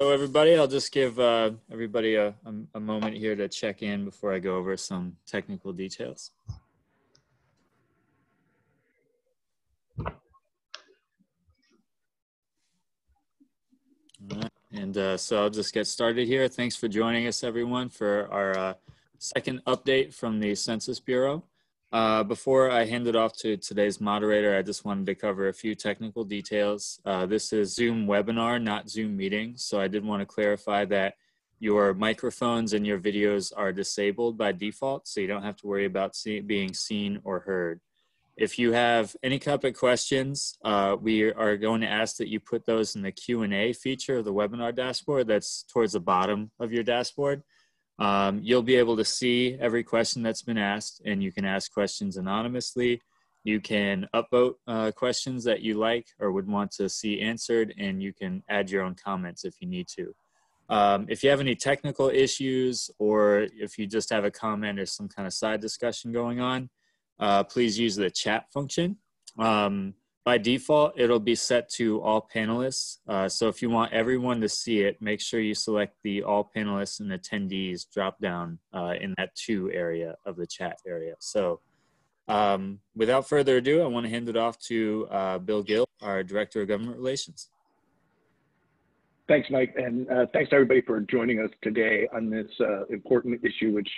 So everybody, I'll just give uh, everybody a, a, a moment here to check in before I go over some technical details. And uh, so I'll just get started here. Thanks for joining us, everyone, for our uh, second update from the Census Bureau. Uh, before I hand it off to today's moderator, I just wanted to cover a few technical details. Uh, this is Zoom webinar, not Zoom meeting. So I did want to clarify that your microphones and your videos are disabled by default, so you don't have to worry about see being seen or heard. If you have any of questions, uh, we are going to ask that you put those in the Q&A feature of the webinar dashboard that's towards the bottom of your dashboard. Um, you'll be able to see every question that's been asked and you can ask questions anonymously. You can upvote uh, questions that you like or would want to see answered and you can add your own comments if you need to. Um, if you have any technical issues or if you just have a comment or some kind of side discussion going on, uh, please use the chat function. Um, by default, it'll be set to all panelists. Uh, so if you want everyone to see it, make sure you select the all panelists and attendees drop down uh, in that two area of the chat area. So um, without further ado, I want to hand it off to uh, Bill Gill, our Director of Government Relations. Thanks, Mike, and uh, thanks to everybody for joining us today on this uh, important issue, which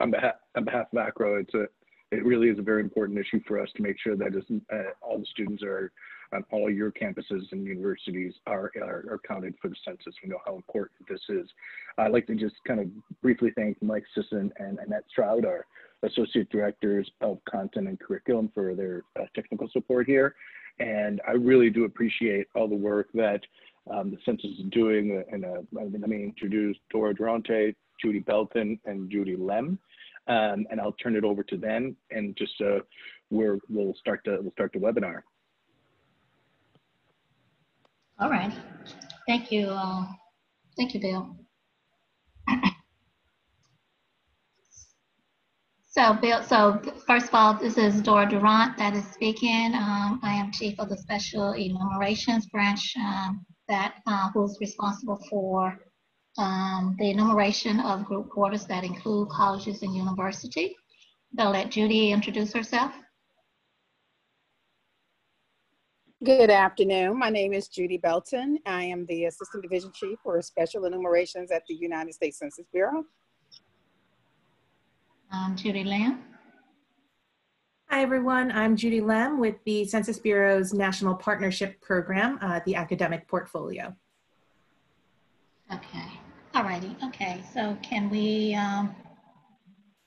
on behalf, on behalf of AACRAO, it's a, it really is a very important issue for us to make sure that uh, all the students are on all your campuses and universities are, are, are, counted for the census. We know how important this is. I'd like to just kind of briefly thank Mike Sisson and Annette Stroud, our Associate Directors of Content and Curriculum for their uh, technical support here. And I really do appreciate all the work that um, the census is doing. And uh, let me introduce Dora Durante, Judy Belton, and Judy Lem um, and I'll turn it over to them and just uh, we're, we'll start the we'll start the webinar. All right, thank you, uh, thank you, Bill. So, Bill, so first of all, this is Dora Durant that is speaking. Um, I am chief of the special enumerations branch um, that uh, who's responsible for um, the enumeration of group quarters that include colleges and university. They'll let Judy introduce herself. Good afternoon. My name is Judy Belton. I am the Assistant Division Chief for Special Enumerations at the United States Census Bureau. I'm Judy Lamb. Hi, everyone. I'm Judy Lem with the Census Bureau's National Partnership Program, uh, the Academic Portfolio. Okay. All righty, okay, so can we um,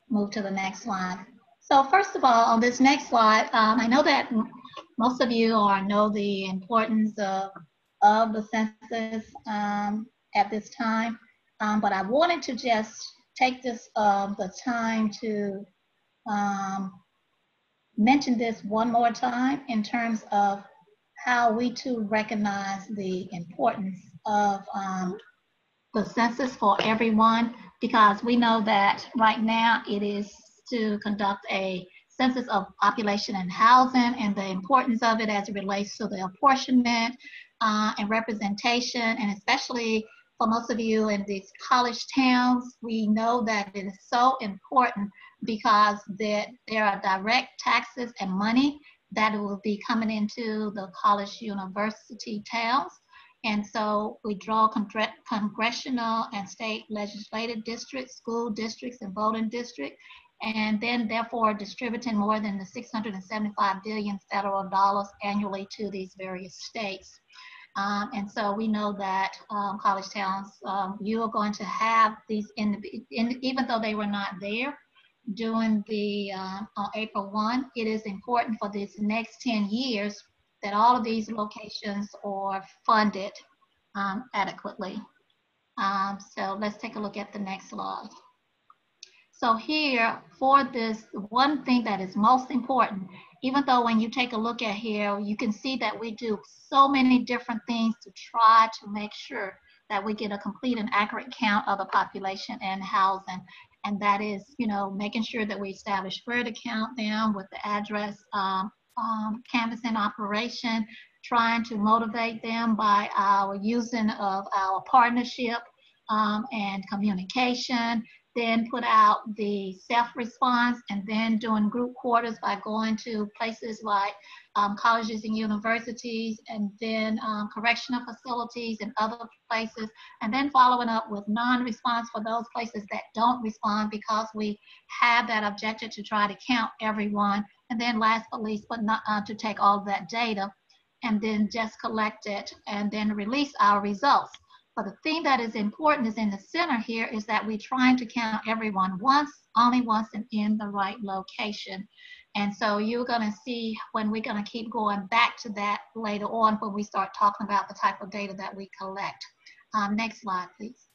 move to the next slide? So first of all, on this next slide, um, I know that most of you are know the importance of, of the census um, at this time, um, but I wanted to just take this uh, the time to um, mention this one more time in terms of how we too recognize the importance of the census for everyone because we know that right now it is to conduct a census of population and housing and the importance of it as it relates to the apportionment uh, and representation and especially for most of you in these college towns, we know that it is so important because there, there are direct taxes and money that will be coming into the college university towns. And so we draw congressional and state legislative districts, school districts, and voting districts, and then therefore distributing more than the 675 billion federal dollars annually to these various states. Um, and so we know that um, college towns, um, you are going to have these, in, in, even though they were not there during the uh, on April 1, it is important for these next 10 years that all of these locations are funded um, adequately. Um, so let's take a look at the next slide. So here, for this, one thing that is most important, even though when you take a look at here, you can see that we do so many different things to try to make sure that we get a complete and accurate count of the population and housing. And that is, you know, making sure that we establish where to count them with the address um, um, canvassing operation, trying to motivate them by our using of our partnership um, and communication, then put out the self-response and then doing group quarters by going to places like um, colleges and universities and then um, correctional facilities and other places and then following up with non-response for those places that don't respond because we have that objective to try to count everyone and then last but least but not uh, to take all that data and then just collect it and then release our results but the thing that is important is in the center here is that we're trying to count everyone once, only once, and in the right location. And so you're going to see when we're going to keep going back to that later on when we start talking about the type of data that we collect. Um, next slide, please.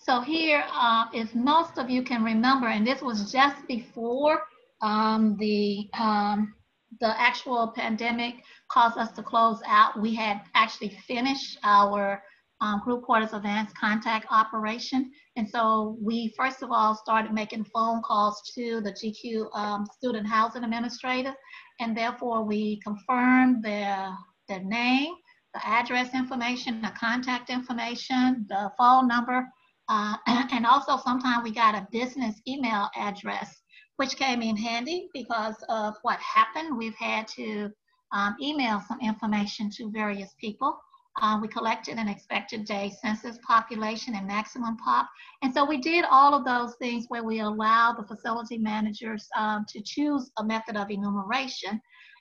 So here, uh, if most of you can remember, and this was just before um, the um, the actual pandemic caused us to close out, we had actually finished our um, group quarters advanced contact operation. And so we first of all started making phone calls to the GQ um, student housing administrator. And therefore we confirmed their, their name, the address information, the contact information, the phone number, uh, and also sometimes we got a business email address which came in handy because of what happened. We've had to um, email some information to various people. Uh, we collected an expected day census population and maximum pop. And so we did all of those things where we allow the facility managers um, to choose a method of enumeration.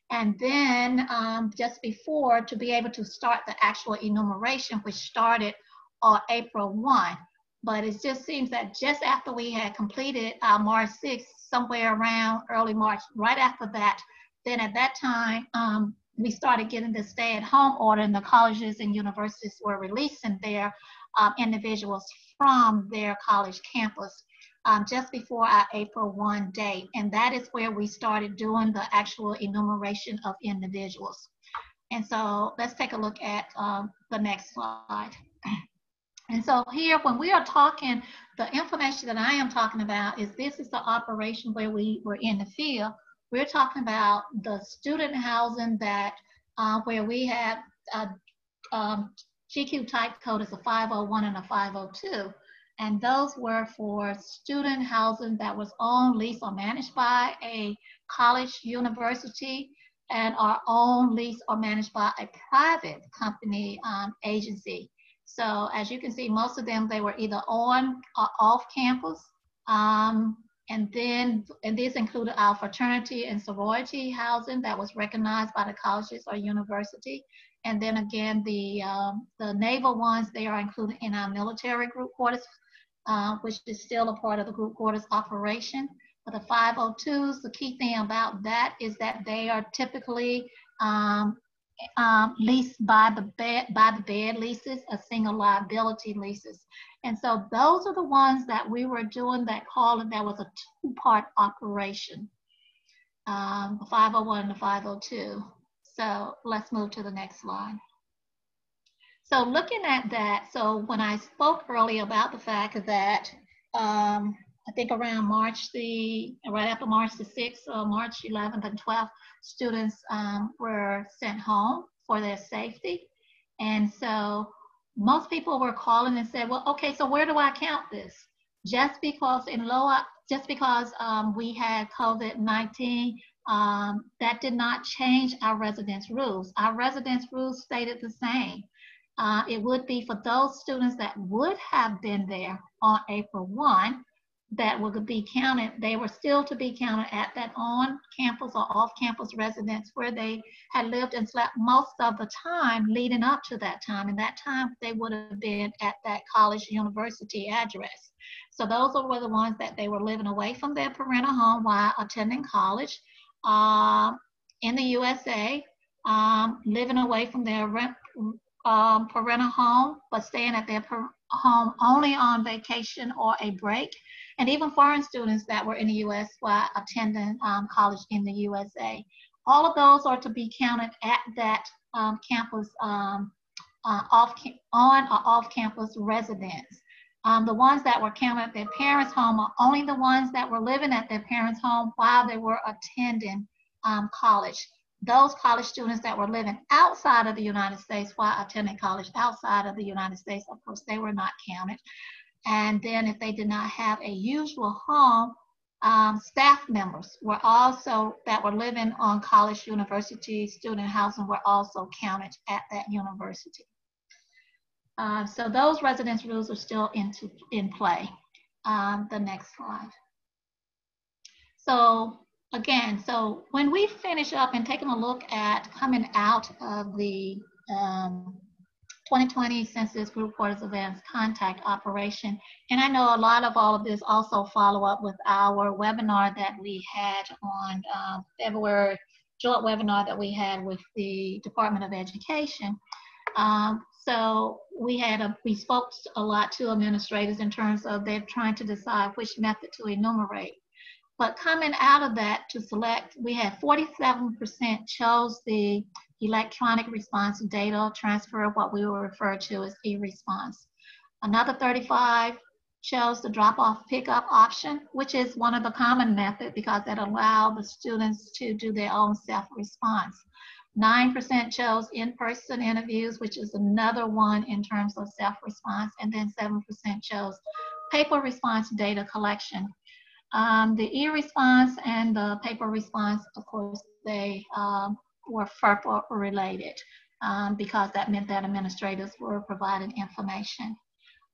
And then um, just before to be able to start the actual enumeration, which started on April 1. But it just seems that just after we had completed our March 6th somewhere around early March, right after that. Then at that time, um, we started getting the stay at home order and the colleges and universities were releasing their um, individuals from their college campus um, just before our April 1 date. And that is where we started doing the actual enumeration of individuals. And so let's take a look at um, the next slide. And so here, when we are talking, the information that I am talking about is this is the operation where we were in the field. We're talking about the student housing that uh, where we have a um, GQ type code is a 501 and a 502. And those were for student housing that was owned, leased, or managed by a college, university, and are owned, leased, or managed by a private company um, agency. So as you can see, most of them, they were either on or off campus. Um, and then, and this included our fraternity and sorority housing that was recognized by the colleges or university. And then again, the, um, the naval ones, they are included in our military group quarters, uh, which is still a part of the group quarters operation. But the 502s, the key thing about that is that they are typically um, um, leased by the bed by the bed leases, a single liability leases. And so those are the ones that we were doing that call and that was a two-part operation. Um, the 501 and the 502. So let's move to the next slide. So looking at that, so when I spoke earlier about the fact that um, I think around March the, right after March the 6th, or March 11th and 12th, students um, were sent home for their safety. And so most people were calling and said, well, okay, so where do I count this? Just because in lower, just because um, we had COVID-19, um, that did not change our residence rules. Our residence rules stated the same. Uh, it would be for those students that would have been there on April 1, that would be counted, they were still to be counted at that on-campus or off-campus residence where they had lived and slept most of the time leading up to that time. And that time they would have been at that college university address. So those were the ones that they were living away from their parental home while attending college uh, in the USA, um, living away from their rent, um, parental home, but staying at their home only on vacation or a break and even foreign students that were in the U.S. while attending um, college in the USA. All of those are to be counted at that um, campus um, uh, off on or off campus residence. Um, the ones that were counted at their parents' home are only the ones that were living at their parents' home while they were attending um, college. Those college students that were living outside of the United States while attending college outside of the United States, of course, they were not counted. And then if they did not have a usual home, um, staff members were also that were living on college university student housing were also counted at that university. Uh, so those residence rules are still into, in play. Um, the next slide. So again, so when we finish up and taking a look at coming out of the um, 2020 Census Group Quarters Advanced Contact Operation. And I know a lot of all of this also follow up with our webinar that we had on uh, February, joint webinar that we had with the Department of Education. Um, so we had a, we spoke a lot to administrators in terms of they're trying to decide which method to enumerate. But coming out of that to select, we had 47% chose the electronic response data transfer, what we will refer to as e-response. Another 35 chose the drop-off pickup option, which is one of the common methods because it allowed the students to do their own self-response. 9% chose in-person interviews, which is another one in terms of self-response, and then 7% chose paper response data collection. Um, the e-response and the paper response, of course, they um, were FERPA related um, because that meant that administrators were providing information.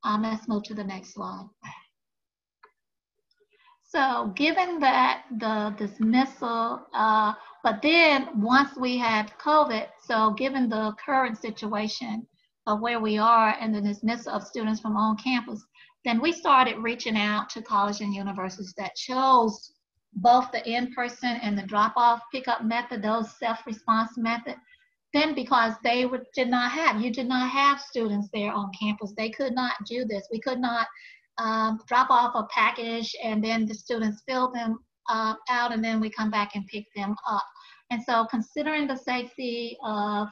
Um, let's move to the next slide. So given that the dismissal, uh, but then once we had COVID, so given the current situation of where we are and the dismissal of students from on campus, then we started reaching out to colleges and universities that chose both the in-person and the drop-off pickup method, those self-response method. Then because they would, did not have, you did not have students there on campus, they could not do this. We could not um, drop off a package and then the students fill them uh, out and then we come back and pick them up. And so considering the safety of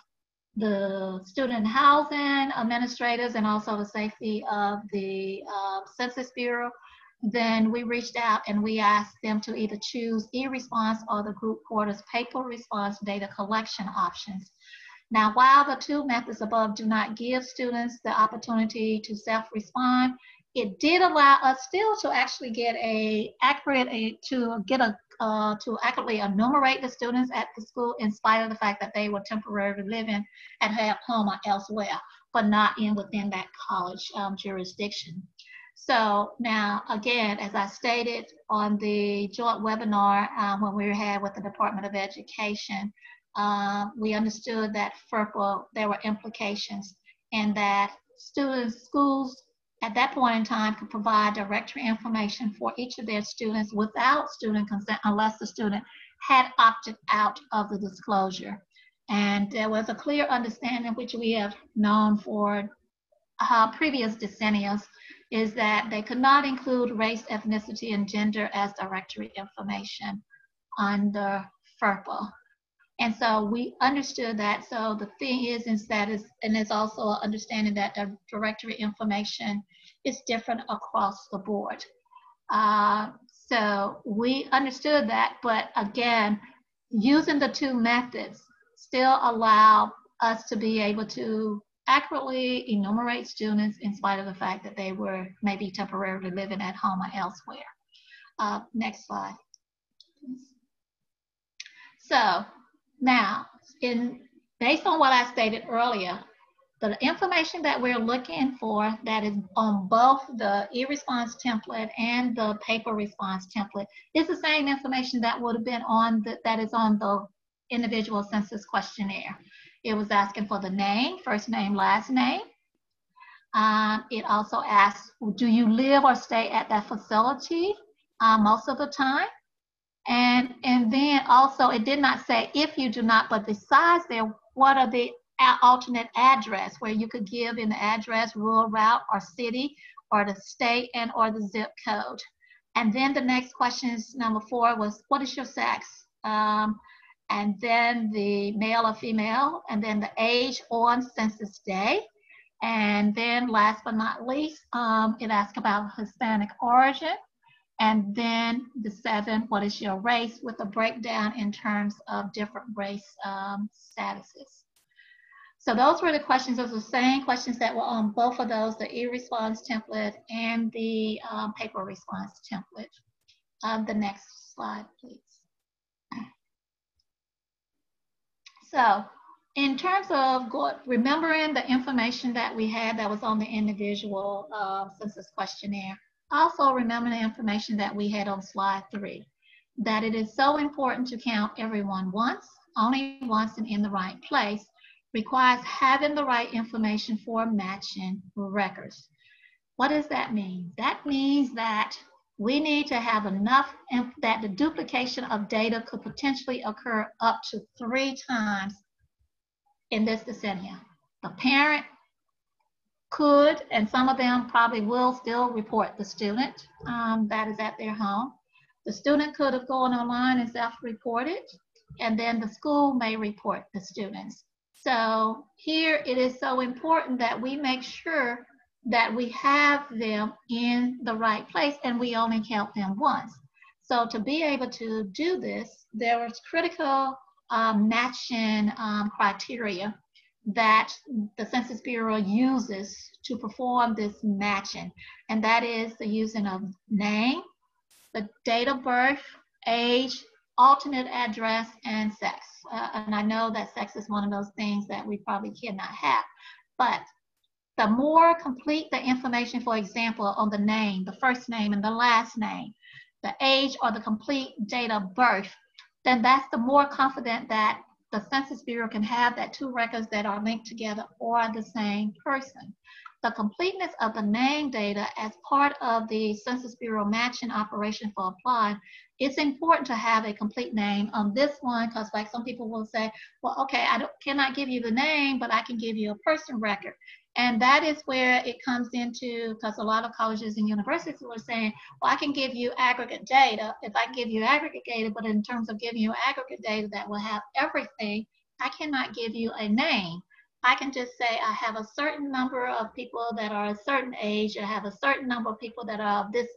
the student housing administrators and also the safety of the uh, Census Bureau, then we reached out and we asked them to either choose e-response or the group quarters paper response data collection options. Now, while the two methods above do not give students the opportunity to self-respond, it did allow us still to actually get a accurate, a, to get a, uh, to accurately enumerate the students at the school in spite of the fact that they were temporarily living at home or elsewhere, but not in within that college um, jurisdiction. So now, again, as I stated on the joint webinar um, when we had with the Department of Education, uh, we understood that FERPA, there were implications and that students, schools at that point in time could provide directory information for each of their students without student consent unless the student had opted out of the disclosure. And there was a clear understanding, which we have known for uh, previous decennia, is that they could not include race, ethnicity, and gender as directory information under FERPA. And so we understood that. So the thing is, is that is, and it's also understanding that the directory information is different across the board. Uh, so we understood that, but again, using the two methods still allow us to be able to accurately enumerate students in spite of the fact that they were maybe temporarily living at home or elsewhere. Uh, next slide. So now, in based on what I stated earlier, the information that we're looking for that is on both the e-response template and the paper response template is the same information that would have been on the, that is on the individual census questionnaire. It was asking for the name, first name, last name. Um, it also asks, do you live or stay at that facility uh, most of the time? And, and then also it did not say if you do not, but besides there, what are the alternate address where you could give in the address, rural route or city or the state and or the zip code. And then the next question is number four was, what is your sex? Um, and then the male or female, and then the age on census day. And then last but not least, um, it asked about Hispanic origin. And then the seven, what is your race with a breakdown in terms of different race um, statuses. So those were the questions. Those were the same questions that were on both of those, the e-response template and the um, paper response template. Um, the next slide, please. So in terms of remembering the information that we had that was on the individual uh, census questionnaire, also remember the information that we had on slide three, that it is so important to count everyone once, only once and in the right place, requires having the right information for matching records. What does that mean? That means that we need to have enough and that the duplication of data could potentially occur up to three times in this decennium. The parent could, and some of them probably will still report the student um, that is at their home. The student could have gone online and self-reported, and then the school may report the students. So here it is so important that we make sure that we have them in the right place and we only count them once. So to be able to do this, there was critical um, matching um, criteria that the Census Bureau uses to perform this matching. And that is the using of name, the date of birth, age, alternate address, and sex. Uh, and I know that sex is one of those things that we probably cannot have. But the more complete the information, for example, on the name, the first name and the last name, the age or the complete date of birth, then that's the more confident that the Census Bureau can have that two records that are linked together or the same person. The completeness of the name data as part of the Census Bureau matching operation for apply, it's important to have a complete name on this one because like some people will say, well, okay, I cannot give you the name, but I can give you a person record. And that is where it comes into, because a lot of colleges and universities were saying, well, I can give you aggregate data if I give you aggregate data, but in terms of giving you aggregate data that will have everything, I cannot give you a name. I can just say I have a certain number of people that are a certain age. I have a certain number of people that are of this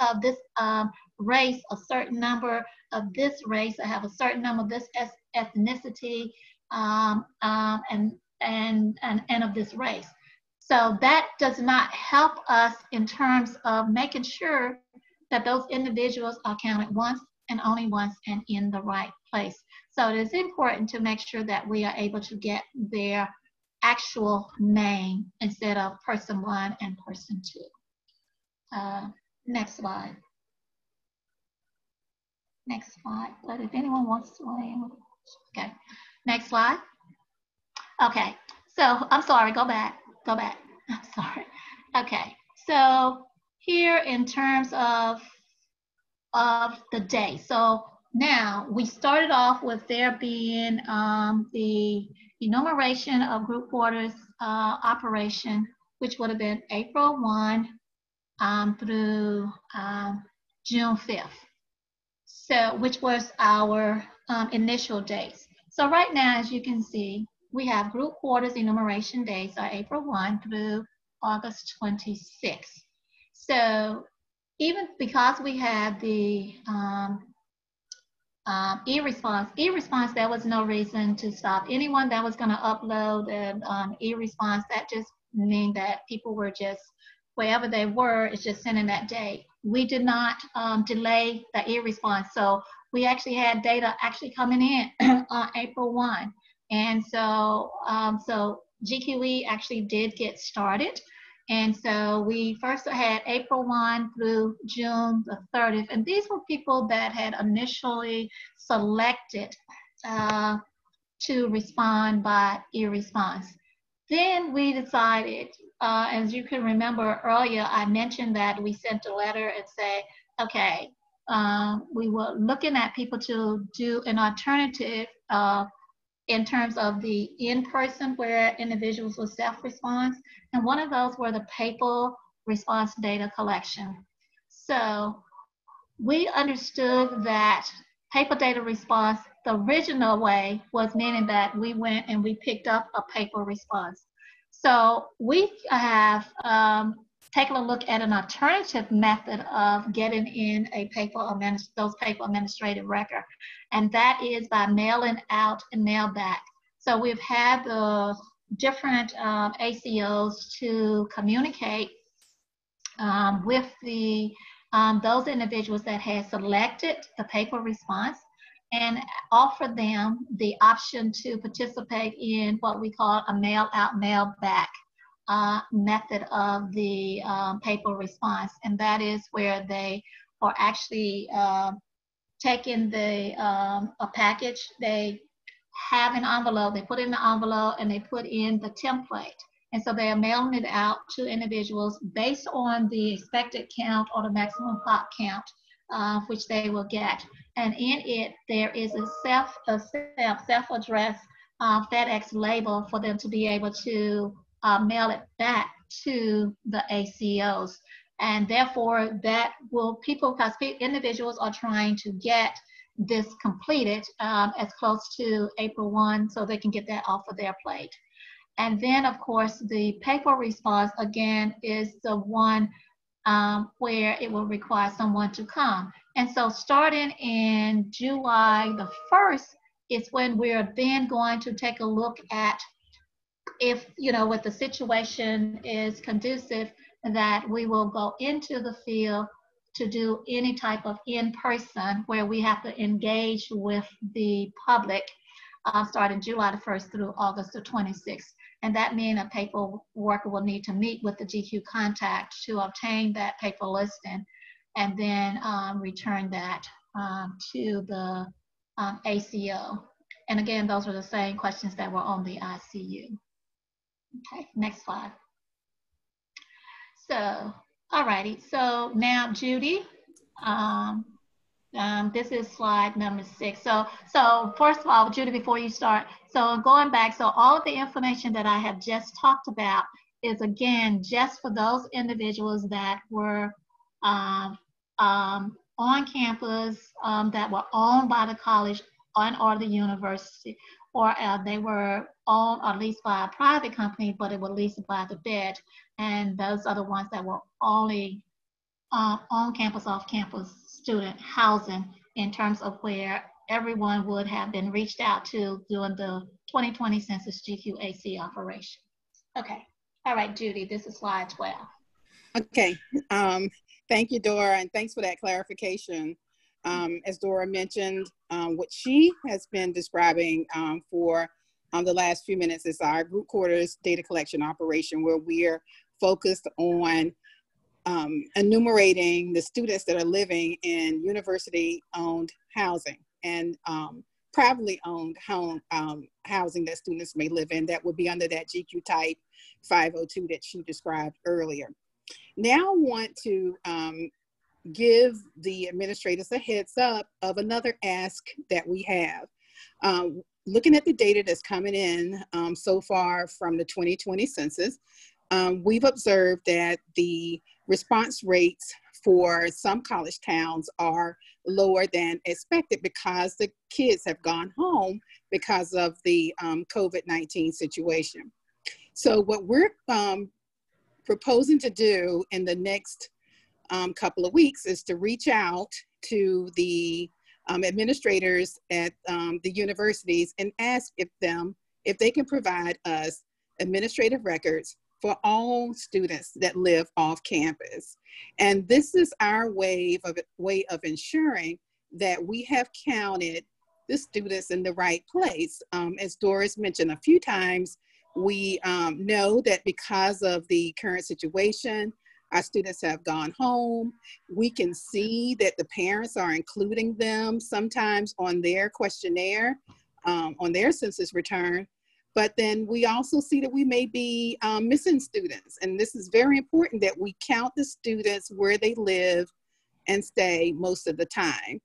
of this um, race, a certain number of this race. I have a certain number of this ethnicity, um, um, and and and and of this race. So that does not help us in terms of making sure that those individuals are counted once and only once and in the right place. So it is important to make sure that we are able to get their actual name instead of person one and person two. Uh, next slide. Next slide. But if anyone wants to okay. Next slide. Okay. So I'm sorry. Go back go back. I'm sorry. Okay, so here in terms of of the day. So now we started off with there being um, the enumeration of group quarters uh, operation, which would have been April 1 um, through um, June 5th. So, which was our um, initial dates. So right now, as you can see, we have group quarters enumeration dates are April 1 through August 26. So even because we had the um, um, e-response, e-response, there was no reason to stop anyone that was going to upload an um, e-response. That just mean that people were just wherever they were, it's just sending that date. We did not um, delay the e-response, so we actually had data actually coming in on April 1. And so, um, so GQE actually did get started. And so we first had April 1 through June the 30th. And these were people that had initially selected uh, to respond by e-response. Then we decided, uh, as you can remember earlier, I mentioned that we sent a letter and say, okay, um, we were looking at people to do an alternative uh, in terms of the in-person where individuals will self-response, and one of those were the paper response data collection. So we understood that paper data response, the original way was meaning that we went and we picked up a paper response. So we have um, taking a look at an alternative method of getting in a paper those paper administrative record, and that is by mailing out and mail back. So we've had the different um, ACOs to communicate um, with the um, those individuals that had selected the paper response and offer them the option to participate in what we call a mail out, mail back uh, method of the um, paper response. And that is where they are actually uh, taking the um, a package, they have an envelope, they put in the envelope and they put in the template. And so they are mailing it out to individuals based on the expected count or the maximum pop count, uh, which they will get. And in it, there is a self a self self address uh, FedEx label for them to be able to uh, mail it back to the ACOs. And therefore, that will people because individuals are trying to get this completed um, as close to April 1 so they can get that off of their plate. And then, of course, the paper response again is the one um, where it will require someone to come. And so, starting in July the 1st is when we're then going to take a look at if, you know, what the situation is conducive, that we will go into the field to do any type of in person where we have to engage with the public uh, starting July the 1st through August the 26th. And that means a paper worker will need to meet with the GQ contact to obtain that paper listing and then um, return that um, to the um, ACO. And again, those are the same questions that were on the ICQ. Okay, next slide. So, alrighty, so now Judy, um, um, this is slide number six. So, so first of all, Judy, before you start, so going back, so all of the information that I have just talked about is again just for those individuals that were um, um, on campus um, that were owned by the college and or the university, or uh, they were owned or leased by a private company, but it was leased by the bed. And those are the ones that were only uh, on campus, off campus student housing in terms of where everyone would have been reached out to during the 2020 Census GQAC operation. Okay. All right, Judy, this is slide 12. Okay. Um, thank you, Dora, and thanks for that clarification. Um, as Dora mentioned, um, what she has been describing um, for um, the last few minutes is our group quarters data collection operation where we're focused on um, enumerating the students that are living in university owned housing and um, privately owned home housing that students may live in that would be under that GQ type 502 that she described earlier. Now I want to give the administrators a heads up of another ask that we have. Um, looking at the data that's coming in um, so far from the 2020 census, um, we've observed that the response rates for some college towns are lower than expected because the kids have gone home because of the um, COVID 19 situation. So, what we're um, proposing to do in the next um, couple of weeks is to reach out to the um, administrators at um, the universities and ask if them if they can provide us administrative records for all students that live off campus. And this is our way of, way of ensuring that we have counted the students in the right place. Um, as Dora's mentioned a few times, we um, know that because of the current situation, our students have gone home. We can see that the parents are including them sometimes on their questionnaire, um, on their census return. But then we also see that we may be um, missing students. And this is very important that we count the students where they live and stay most of the time.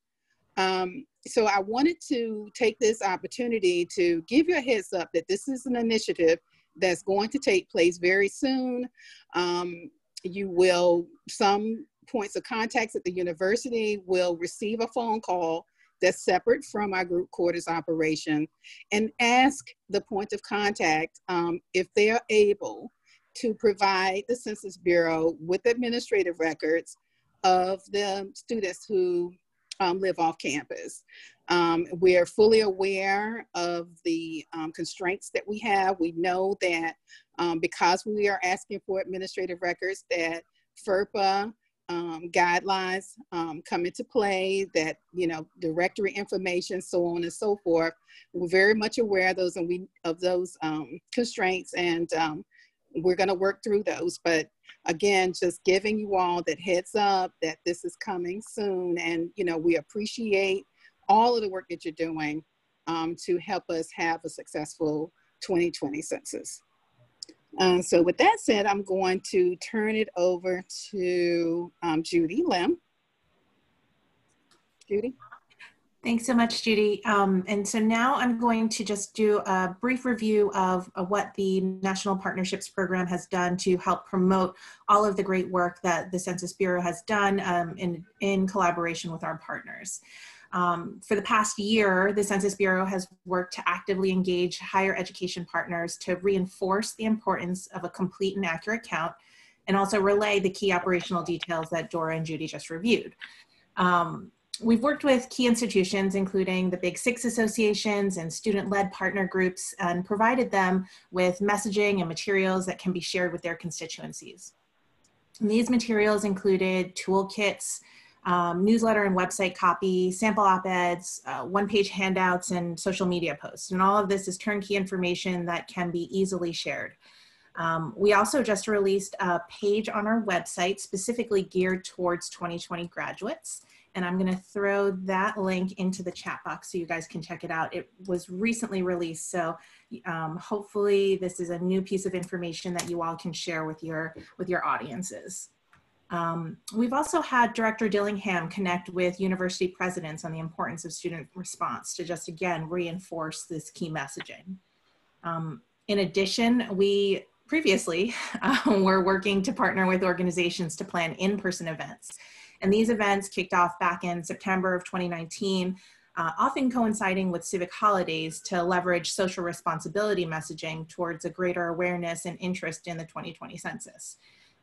Um, so I wanted to take this opportunity to give you a heads up that this is an initiative that's going to take place very soon. Um, you will, some points of contacts at the university will receive a phone call that's separate from our group quarters operation and ask the point of contact um, if they are able to provide the Census Bureau with administrative records of the students who um, live off campus. Um, we are fully aware of the um, constraints that we have. We know that um, because we are asking for administrative records that FERPA um, guidelines um, come into play, that, you know, directory information, so on and so forth. We're very much aware of those and we of those constraints and we're going to work through those. But again, just giving you all that heads up that this is coming soon. And, you know, we appreciate all of the work that you're doing um, to help us have a successful 2020 census. Um, so with that said, I'm going to turn it over to um, Judy Lim. Judy? Thanks so much, Judy. Um, and so now I'm going to just do a brief review of, of, what the National Partnerships Program has done to help promote all of the great work that the Census Bureau has done um, in, in collaboration with our partners. Um, for the past year, the Census Bureau has worked to actively engage higher education partners to reinforce the importance of a complete and accurate count and also relay the key operational details that Dora and Judy just reviewed. Um, we've worked with key institutions, including the Big Six associations and student-led partner groups, and provided them with messaging and materials that can be shared with their constituencies. And these materials included toolkits, um, newsletter and website copy, sample op-eds, uh, one-page handouts, and social media posts. And all of this is turnkey information that can be easily shared. Um, we also just released a page on our website specifically geared towards 2020 graduates and I'm going to throw that link into the chat box so you guys can check it out. It was recently released, so um, hopefully this is a new piece of information that you all can share with your with your audiences. Um, we've also had Director Dillingham connect with university presidents on the importance of student response to just again reinforce this key messaging. Um, in addition, we previously uh, were working to partner with organizations to plan in-person events. And these events kicked off back in September of 2019, uh, often coinciding with civic holidays to leverage social responsibility messaging towards a greater awareness and interest in the 2020 census.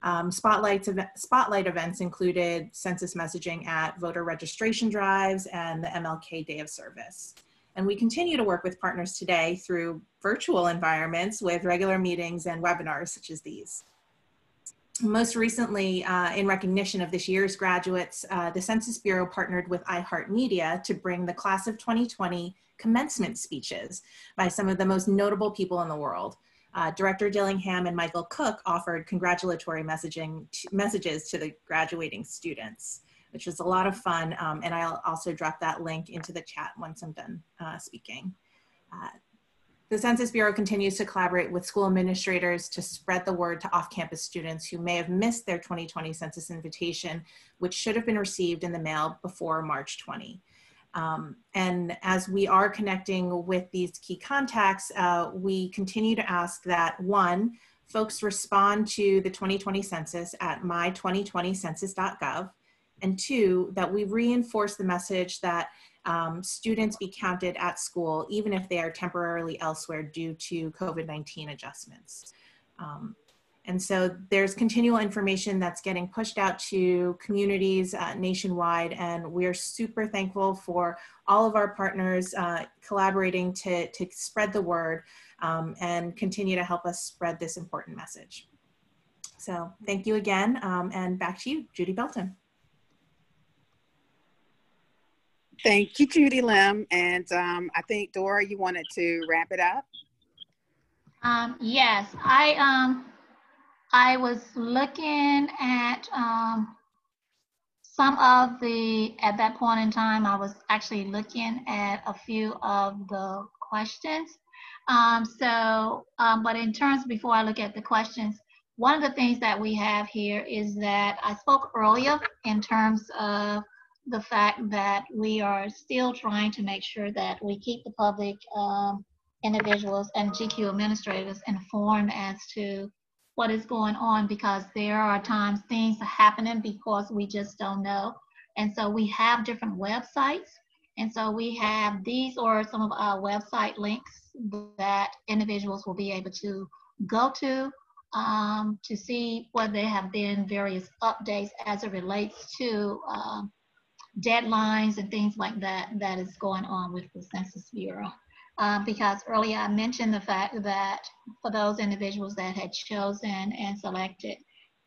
Um, spotlights spotlight events included census messaging at voter registration drives and the MLK Day of Service. And we continue to work with partners today through virtual environments with regular meetings and webinars such as these. Most recently, uh, in recognition of this year's graduates, uh, the Census Bureau partnered with iHeartMedia to bring the class of 2020 commencement speeches by some of the most notable people in the world. Uh, Director Dillingham and Michael Cook offered congratulatory messaging messages to the graduating students, which was a lot of fun. Um, and I'll also drop that link into the chat once I'm done uh, speaking. Uh, the Census Bureau continues to collaborate with school administrators to spread the word to off-campus students who may have missed their 2020 census invitation, which should have been received in the mail before March 20. Um, and as we are connecting with these key contacts, uh, we continue to ask that one, folks respond to the 2020 census at my2020census.gov, and two, that we reinforce the message that um, students be counted at school, even if they are temporarily elsewhere due to COVID-19 adjustments. Um, and so there's continual information that's getting pushed out to communities uh, nationwide, and we're super thankful for all of our partners uh, collaborating to, to spread the word um, and continue to help us spread this important message. So thank you again, um, and back to you, Judy Belton. Thank you, Judy Lim. And um, I think Dora, you wanted to wrap it up. Um, yes, I um, I was looking at um, some of the at that point in time. I was actually looking at a few of the questions. Um, so, um, but in terms before I look at the questions, one of the things that we have here is that I spoke earlier in terms of the fact that we are still trying to make sure that we keep the public um, individuals and GQ administrators informed as to what is going on because there are times things are happening because we just don't know. And so we have different websites. And so we have these or some of our website links that individuals will be able to go to um, to see whether there have been various updates as it relates to um, deadlines and things like that that is going on with the Census Bureau. Um, because earlier I mentioned the fact that for those individuals that had chosen and selected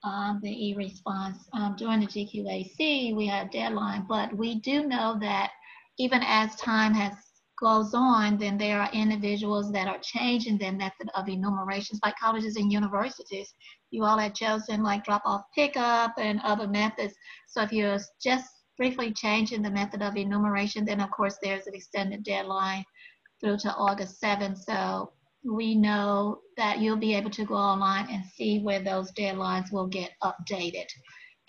um, the e-response um, during the GQAC, we had a deadline, but we do know that even as time has goes on, then there are individuals that are changing their method of enumerations, like colleges and universities. You all had chosen like drop-off pickup and other methods. So if you're just briefly changing the method of enumeration, then of course there's an extended deadline through to August 7th. So we know that you'll be able to go online and see where those deadlines will get updated.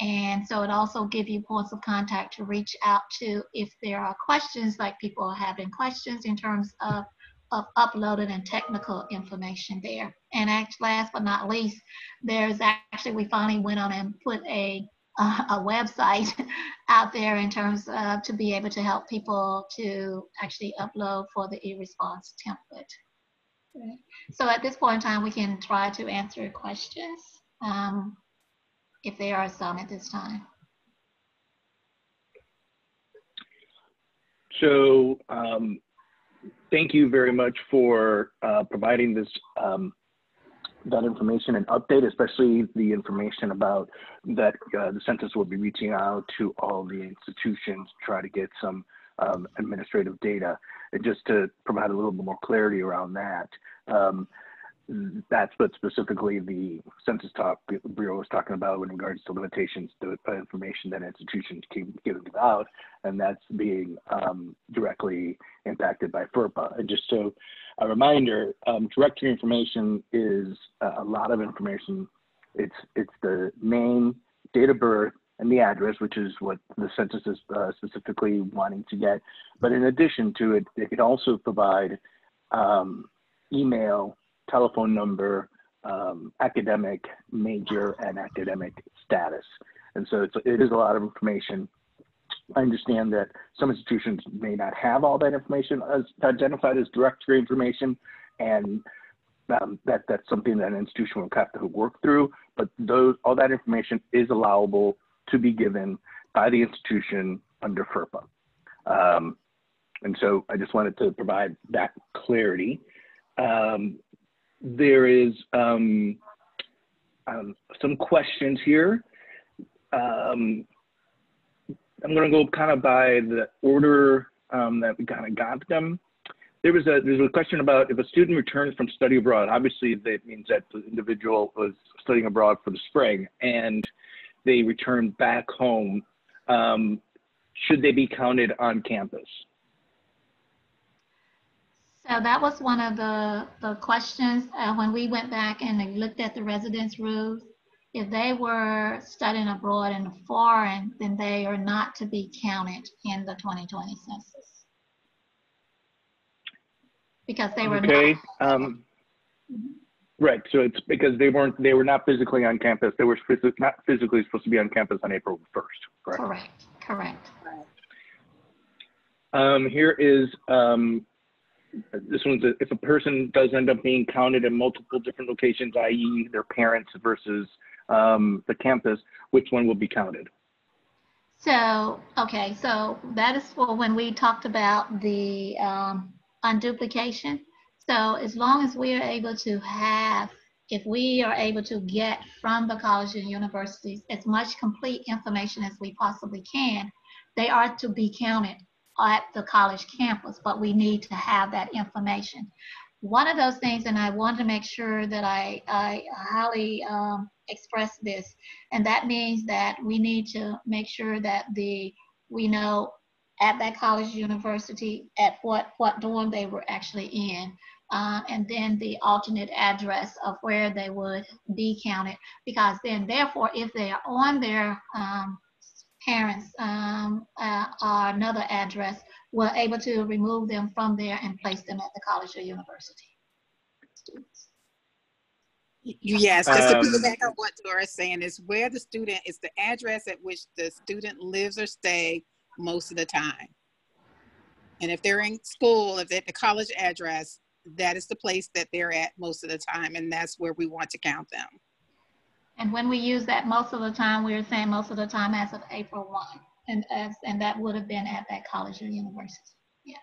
And so it also give you points of contact to reach out to if there are questions, like people are having questions in terms of, of uploading and technical information there. And last but not least, there's actually, we finally went on and put a, uh, a website out there in terms of to be able to help people to actually upload for the e-response template. So at this point in time, we can try to answer questions. Um, if there are some at this time. So um, thank you very much for uh, providing this um, that information and update, especially the information about that uh, the census will be reaching out to all the institutions to try to get some um, administrative data. And just to provide a little bit more clarity around that, um, that's what specifically the Census Talk Bureau was talking about in regards to limitations to information that institutions can give out, and that's being um, directly impacted by FERPA. And just so a reminder, um, directory information is a lot of information. It's it's the name, date of birth, and the address, which is what the census is uh, specifically wanting to get. But in addition to it, it could also provide um, email telephone number, um, academic major, and academic status. And so it's, it is a lot of information. I understand that some institutions may not have all that information as identified as directory information, and um, that that's something that an institution will have to work through. But those all that information is allowable to be given by the institution under FERPA. Um, and so I just wanted to provide that clarity. Um, there is um, um, some questions here. Um, I'm going to go kind of by the order um, that we kind of got them. There was a there's a question about if a student returns from study abroad. Obviously, that means that the individual was studying abroad for the spring, and they return back home. Um, should they be counted on campus? So that was one of the, the questions uh, when we went back and looked at the residence rules. If they were studying abroad in foreign, then they are not to be counted in the 2020 census. Because they were okay. Not um, mm-hmm. Right. So it's because they weren't they were not physically on campus. They were phys not physically supposed to be on campus on April 1st. Correct. Correct. Correct. Um, here is um, this one's a, if a person does end up being counted in multiple different locations, i.e., their parents versus um, the campus, which one will be counted? So, okay, so that is for when we talked about the um, unduplication. So, as long as we are able to have, if we are able to get from the colleges and universities as much complete information as we possibly can, they are to be counted at the college campus, but we need to have that information. One of those things, and I want to make sure that I, I highly um, express this, and that means that we need to make sure that the we know at that college university at what what dorm they were actually in uh, and then the alternate address of where they would be counted because then therefore if they are on their um, parents um, uh, or another address, we're able to remove them from there and place them at the college or university. Yes, just to piggyback um, on what Dora's saying is where the student is the address at which the student lives or stay most of the time. And if they're in school, if they're at the college address, that is the place that they're at most of the time, and that's where we want to count them. And when we use that most of the time, we were saying most of the time as of April 1. And, as, and that would have been at that college or university. Yeah.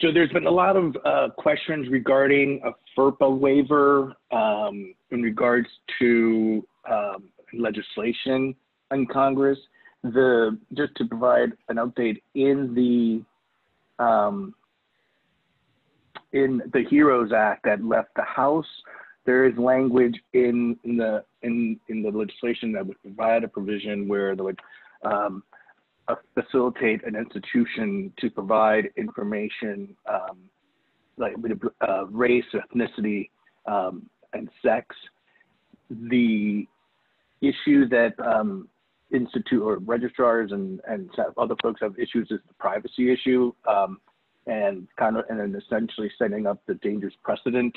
So there's been a lot of uh, questions regarding a FERPA waiver um, in regards to um, legislation in Congress. The just to provide an update in the um, in the HEROES Act that left the House, there is language in, in the in in the legislation that would provide a provision where would um, uh, facilitate an institution to provide information um, like uh, race, ethnicity, um, and sex. The issue that um, institute or registrars and, and other folks have issues is the privacy issue um, and kind of and essentially setting up the dangerous precedent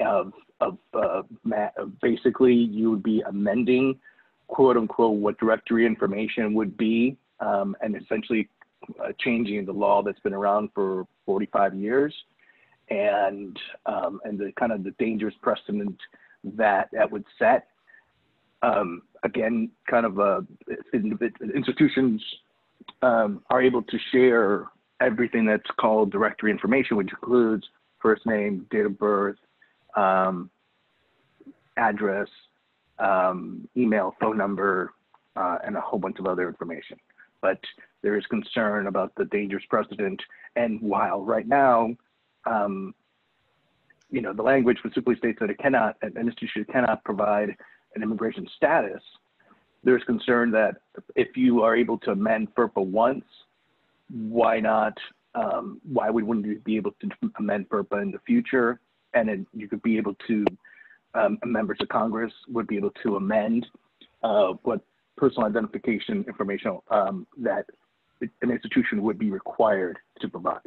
of, of uh, basically you would be amending quote unquote what directory information would be um, and essentially uh, changing the law that's been around for 45 years and um, and the kind of the dangerous precedent that that would set um, again, kind of uh, institutions um, are able to share everything that's called directory information, which includes first name, date of birth, um, address, um, email, phone number, uh, and a whole bunch of other information. But there is concern about the dangerous precedent. And while right now, um, you know, the language specifically states that it cannot, an institution cannot provide an immigration status, there's concern that if you are able to amend FERPA once, why not? Um, why we wouldn't you be able to amend FERPA in the future? And then you could be able to, um, members of Congress would be able to amend uh, what personal identification information um, that an institution would be required to provide.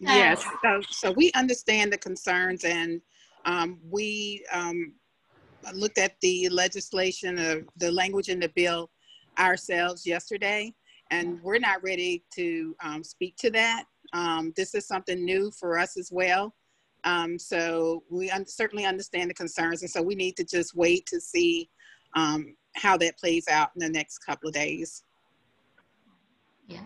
Yes, so, so we understand the concerns and um, we um, looked at the legislation, of the language in the bill ourselves yesterday, and we're not ready to um, speak to that. Um, this is something new for us as well. Um, so we un certainly understand the concerns, and so we need to just wait to see um, how that plays out in the next couple of days. Yeah.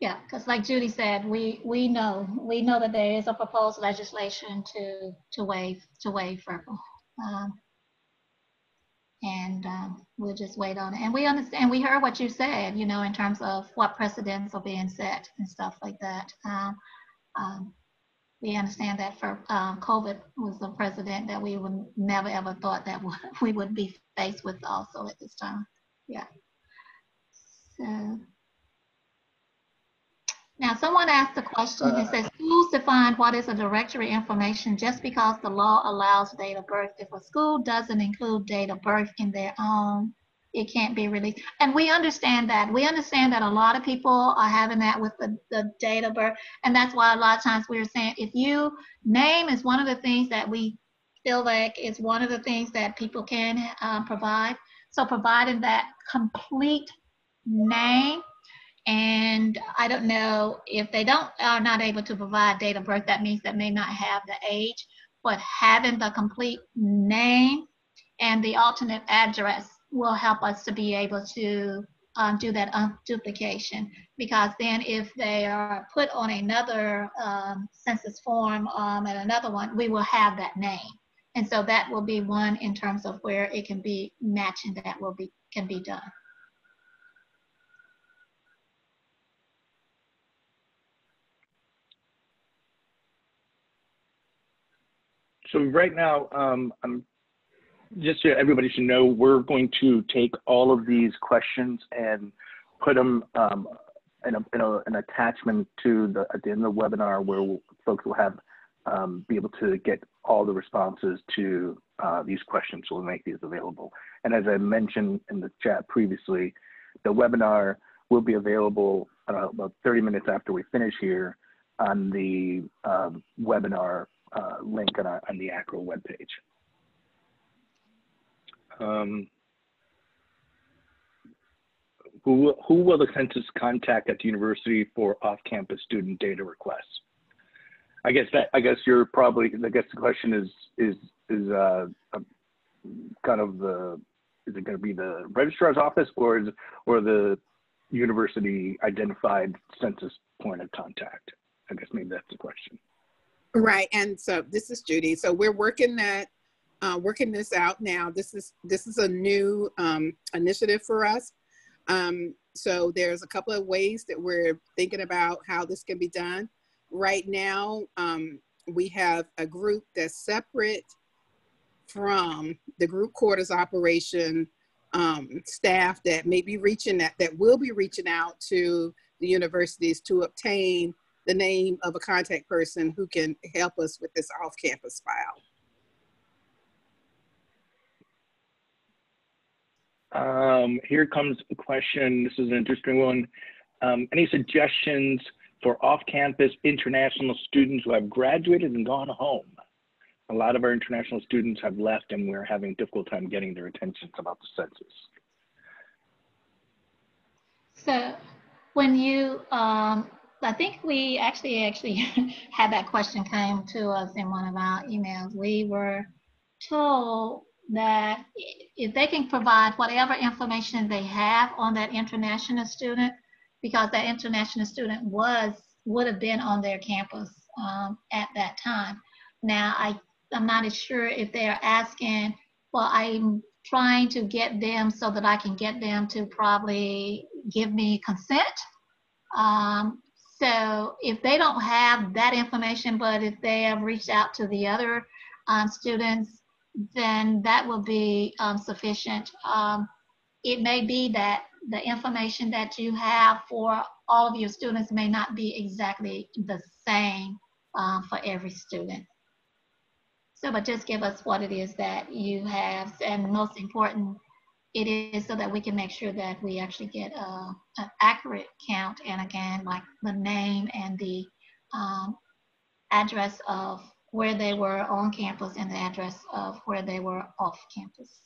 Yeah, because like Judy said, we we know we know that there is a proposed legislation to to waive to waive FERPA, um, and um, we'll just wait on it. And we understand. We heard what you said, you know, in terms of what precedents are being set and stuff like that. Um, um we understand that for um, COVID was a president that we would never ever thought that we would be faced with also at this time. Yeah. So. Now, someone asked a question. It says, schools define what is a directory information just because the law allows date of birth. If a school doesn't include date of birth in their own, it can't be released. And we understand that. We understand that a lot of people are having that with the, the date of birth. And that's why a lot of times we are saying if you name is one of the things that we feel like is one of the things that people can um, provide. So providing that complete name and I don't know if they don't are not able to provide date of birth, that means that may not have the age, but having the complete name and the alternate address will help us to be able to um, do that duplication because then if they are put on another um, census form um, and another one, we will have that name. And so that will be one in terms of where it can be matching that will be can be done. So right now, um, I'm just so everybody should know, we're going to take all of these questions and put them um, in, a, in a, an attachment to the at the end of the webinar where we'll, folks will have um, be able to get all the responses to uh, these questions. So we'll make these available. And as I mentioned in the chat previously, the webinar will be available uh, about 30 minutes after we finish here on the um, webinar uh, link on, our, on the AACRAO webpage. Um, who, who will the census contact at the university for off-campus student data requests? I guess that I guess you're probably I guess the question is is is uh, uh kind of the is it going to be the registrar's office or is or the university identified census point of contact? I guess maybe that's the question. Right, and so this is Judy. So we're working that, uh, working this out now. This is this is a new um, initiative for us. Um, so there's a couple of ways that we're thinking about how this can be done. Right now, um, we have a group that's separate from the group quarters operation um, staff that may be reaching that that will be reaching out to the universities to obtain the name of a contact person who can help us with this off-campus file. Um, here comes a question. This is an interesting one. Um, any suggestions for off-campus international students who have graduated and gone home? A lot of our international students have left and we're having a difficult time getting their attention about the census. So when you, um, I think we actually actually had that question came to us in one of our emails. We were told that if they can provide whatever information they have on that international student, because that international student was would have been on their campus um, at that time. Now I I'm not as sure if they're asking. Well, I'm trying to get them so that I can get them to probably give me consent. Um, so if they don't have that information, but if they have reached out to the other um, students, then that will be um, sufficient. Um, it may be that the information that you have for all of your students may not be exactly the same uh, for every student. So, but just give us what it is that you have, and most important, it is so that we can make sure that we actually get a, an accurate count and again like the name and the um, address of where they were on campus and the address of where they were off campus.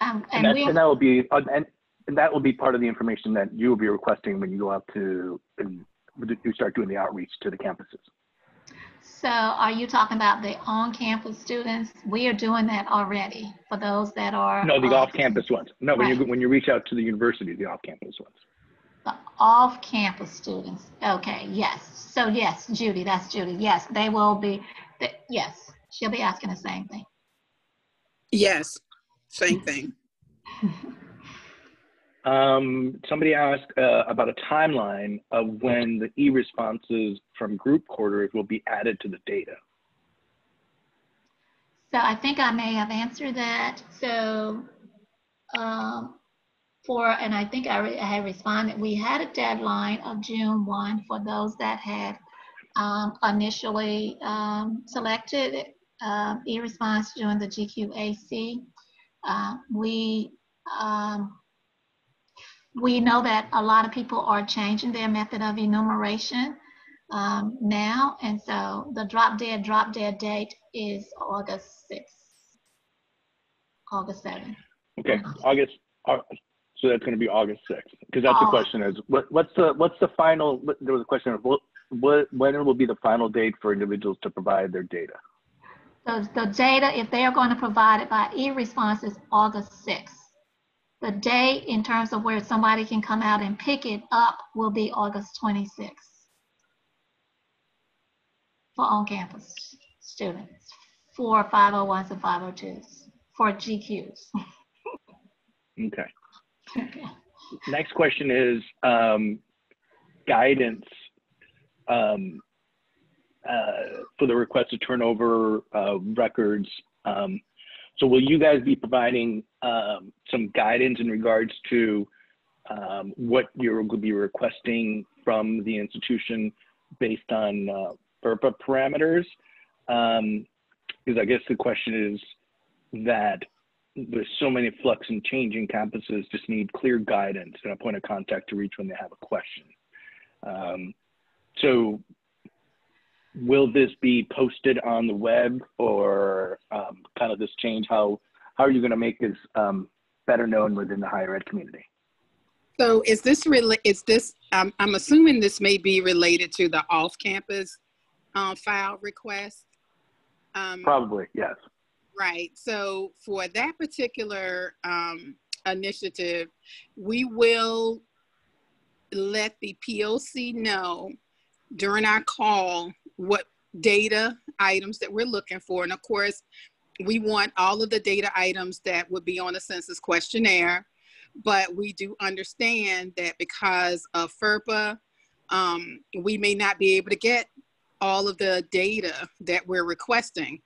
Um, and, and, that, and, that, will be and, and that will be part of the information that you will be requesting when you go out to and you start doing the outreach to the campuses. So are you talking about the on-campus students? We are doing that already for those that are. No, the off-campus ones. No, when you when you reach out to the university, the off-campus ones. The off-campus students. Okay, yes. So yes, Judy, that's Judy. Yes, they will be. Yes, she'll be asking the same thing. Yes, same thing. Um, somebody asked uh, about a timeline of when the e-responses from group quarters will be added to the data. So I think I may have answered that. So um, for, and I think I, re I had responded, we had a deadline of June 1 for those that had um, initially um, selected uh, e-response during the GQAC. Uh, we um, we know that a lot of people are changing their method of enumeration um, now, and so the drop dead drop dead date is August 6th, August 7th. Okay, August. So that's going to be August 6th, because that's the oh. question is what, what's the what's the final? There was a question of what, what when will be the final date for individuals to provide their data. So the data, if they are going to provide it by e-response, is August 6th. The date in terms of where somebody can come out and pick it up will be August 26th for on-campus students, oh oh for 501s and 502s, for GQs. okay. Next question is um, guidance um, uh, for the request to turn over uh, records um, so will you guys be providing um, some guidance in regards to um, what you're going to be requesting from the institution based on uh, FERPA parameters? Um, because I guess the question is that there's so many flux and changing campuses just need clear guidance and a point of contact to reach when they have a question. Um, so will this be posted on the web or um, kind of this change? How, how are you going to make this um, better known within the higher ed community? So is this really, is this, um, I'm assuming this may be related to the off-campus uh, file request? Um, Probably, yes. Right. So for that particular um, initiative, we will let the POC know during our call what data items that we're looking for. And of course, we want all of the data items that would be on the census questionnaire, but we do understand that because of FERPA, um, we may not be able to get all of the data that we're requesting.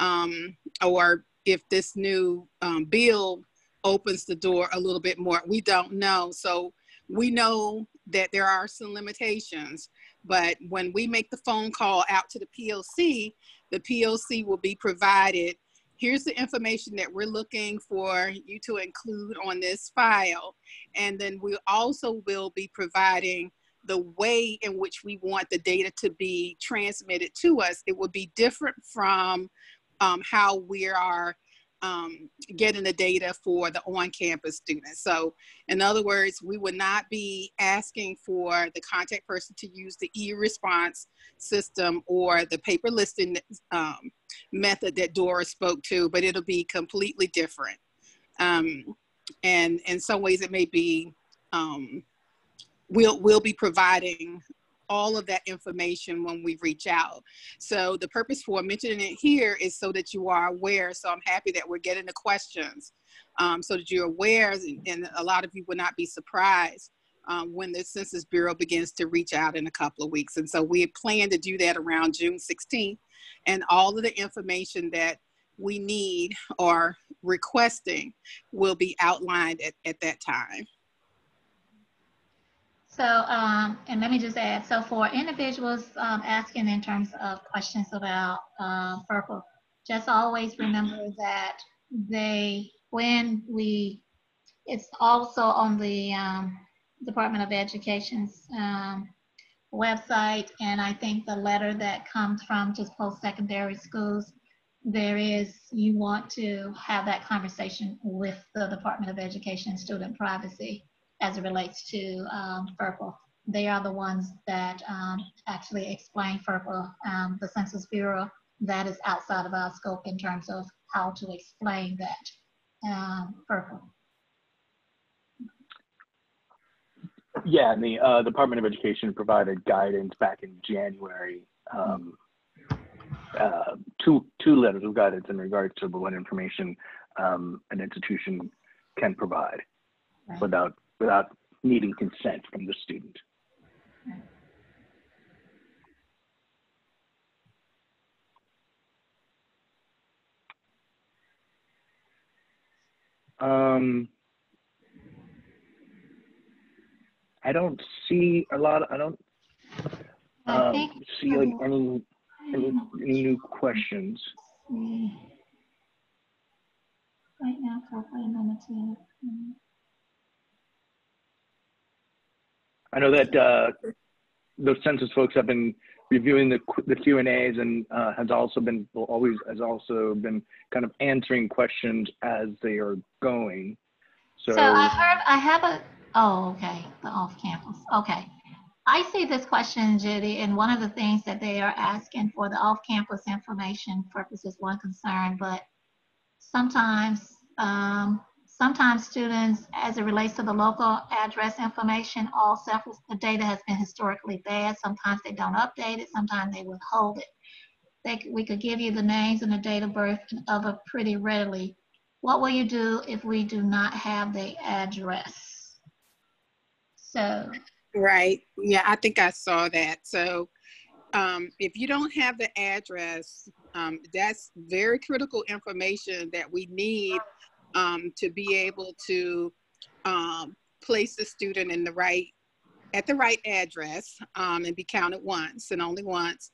Um, or if this new um, bill opens the door a little bit more, we don't know. So we know that there are some limitations, but when we make the phone call out to the POC, the POC will be provided here's the information that we're looking for you to include on this file. And then we also will be providing the way in which we want the data to be transmitted to us. It will be different from um, how we are um, getting the data for the on-campus students. So in other words, we would not be asking for the contact person to use the e-response system or the paper listing um, method that Dora spoke to, but it'll be completely different. Um, and in some ways it may be, um, we'll, we'll be providing all of that information when we reach out. So the purpose for mentioning it here is so that you are aware. So I'm happy that we're getting the questions um, so that you're aware and a lot of you will not be surprised um, when the Census Bureau begins to reach out in a couple of weeks. And so we plan to do that around June 16th and all of the information that we need or requesting will be outlined at, at that time. So, um, and let me just add, so for individuals um, asking in terms of questions about uh, FERPA, just always remember that they, when we, it's also on the um, Department of Education's um, website, and I think the letter that comes from just post-secondary schools, there is, you want to have that conversation with the Department of Education student privacy as it relates to um, FERPA. They are the ones that um, actually explain FERPA, um, the Census Bureau. That is outside of our scope in terms of how to explain that um, FERPA. Yeah, and the uh, Department of Education provided guidance back in January. Um, uh, two two letters of guidance in regards to what information um, an institution can provide right. without without needing consent from the student. Um, I don't see a lot. Of, I don't um, see like any, any any new questions. Right now, probably a minute. I know that uh, the census folks have been reviewing the the Q and A's and uh, has also been always has also been kind of answering questions as they are going. So, so I heard I have a oh okay the off campus okay. I see this question, Judy, and one of the things that they are asking for the off-campus information purposes one concern, but sometimes um, Sometimes students, as it relates to the local address information, all self the data has been historically bad. Sometimes they don't update it. Sometimes they withhold it. They, we could give you the names and the date of birth of it pretty readily. What will you do if we do not have the address? So. Right. Yeah, I think I saw that. So um, if you don't have the address, um, that's very critical information that we need um, to be able to um, place the student in the right at the right address um, and be counted once and only once.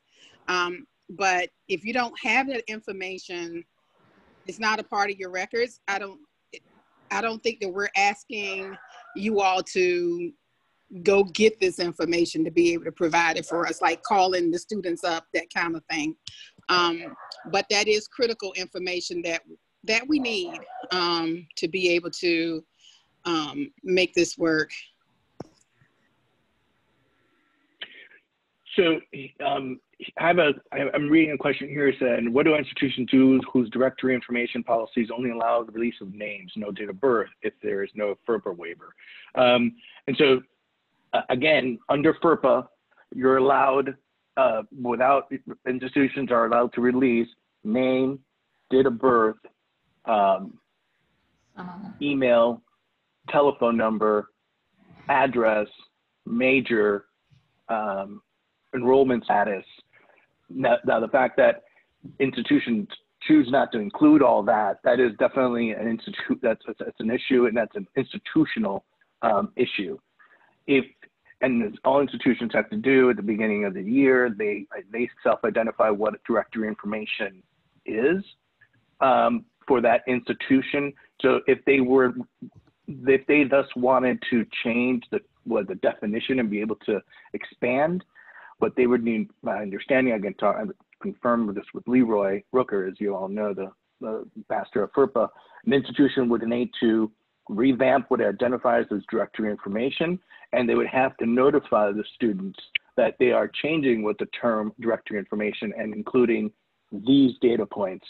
Um, but if you don't have that information, it's not a part of your records. I don't. I don't think that we're asking you all to go get this information to be able to provide it for us, like calling the students up, that kind of thing. Um, but that is critical information that that we need um, to be able to um, make this work. So um, I have a, I'm reading a question here saying, what do institutions do whose directory information policies only allow the release of names, no date of birth, if there is no FERPA waiver? Um, and so uh, again, under FERPA, you're allowed, uh, without, institutions are allowed to release name, date of birth, um, email, telephone number, address, major, um, enrollment status. Now, now, the fact that institutions choose not to include all that, that is definitely an institute. That's, that's an issue, and that's an institutional um, issue. If and all institutions have to do at the beginning of the year, they they self-identify what directory information is um, for that institution. So if they were, if they thus wanted to change the what the definition and be able to expand, what they would need, my understanding, I can talk, I confirm this with Leroy Rooker, as you all know, the, the master of FERPA, an institution would need to revamp what it identifies as directory information, and they would have to notify the students that they are changing what the term directory information and including these data points.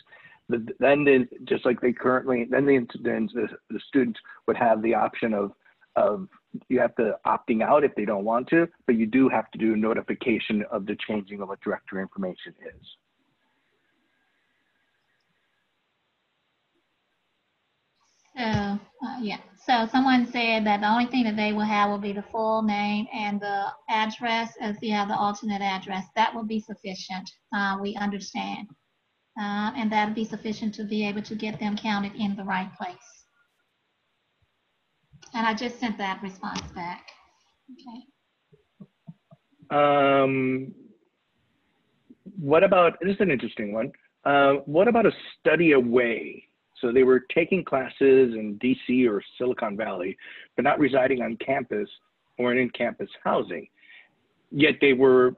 The, then, they, just like they currently, then the, the, the students would have the option of of you have to opting out if they don't want to, but you do have to do notification of the changing of what directory information is. So, uh, yeah, so someone said that the only thing that they will have will be the full name and the address as you have the alternate address. That will be sufficient, uh, we understand. Uh, and that'll be sufficient to be able to get them counted in the right place. And I just sent that response back. Okay. Um, what about, this is an interesting one. Uh, what about a study away? So they were taking classes in DC or Silicon Valley, but not residing on campus or in campus housing. Yet they were